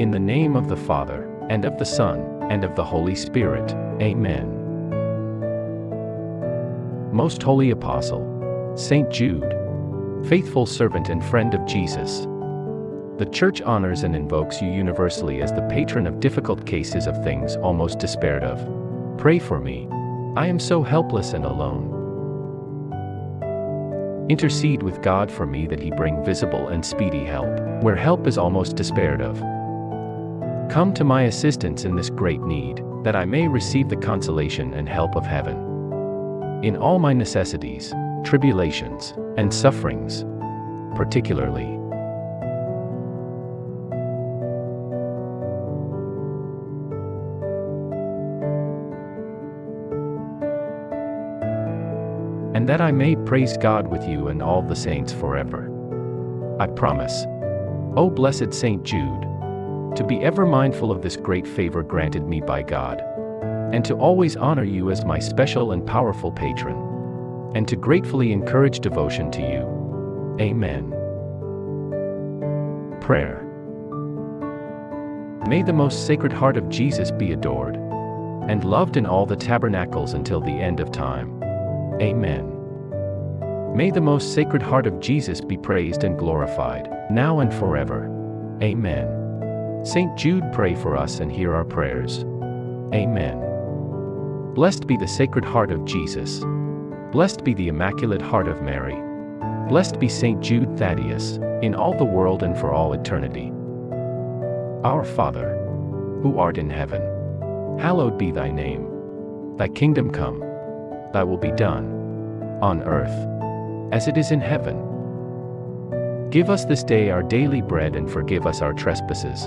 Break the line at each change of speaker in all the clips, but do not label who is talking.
In the name of the Father, and of the Son, and of the Holy Spirit. Amen. Most Holy Apostle, Saint Jude, faithful servant and friend of Jesus. The Church honors and invokes you universally as the patron of difficult cases of things almost despaired of. Pray for me. I am so helpless and alone. Intercede with God for me that He bring visible and speedy help, where help is almost despaired of. Come to my assistance in this great need, that I may receive the consolation and help of heaven. In all my necessities, tribulations, and sufferings, particularly. And that I may praise God with you and all the saints forever. I promise. O blessed Saint Jude, to be ever mindful of this great favor granted me by God, and to always honor you as my special and powerful patron, and to gratefully encourage devotion to you. Amen. Prayer May the most sacred heart of Jesus be adored and loved in all the tabernacles until the end of time. Amen. May the most sacred heart of Jesus be praised and glorified, now and forever. Amen. Saint Jude, pray for us and hear our prayers. Amen. Blessed be the Sacred Heart of Jesus. Blessed be the Immaculate Heart of Mary. Blessed be Saint Jude Thaddeus, in all the world and for all eternity. Our Father, who art in heaven, hallowed be thy name. Thy kingdom come, thy will be done, on earth, as it is in heaven. Give us this day our daily bread and forgive us our trespasses,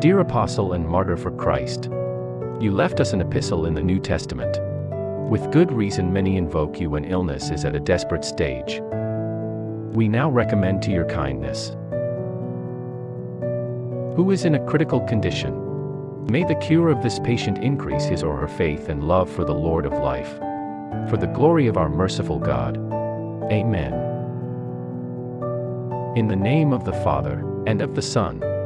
Dear Apostle and Martyr for Christ, you left us an epistle in the New Testament. With good reason, many invoke you when illness is at a desperate stage. We now recommend to your kindness. Who is in a critical condition? May the cure of this patient increase his or her faith and love for the Lord of life. For the glory of our merciful God. Amen. In the name of the Father, and of the Son,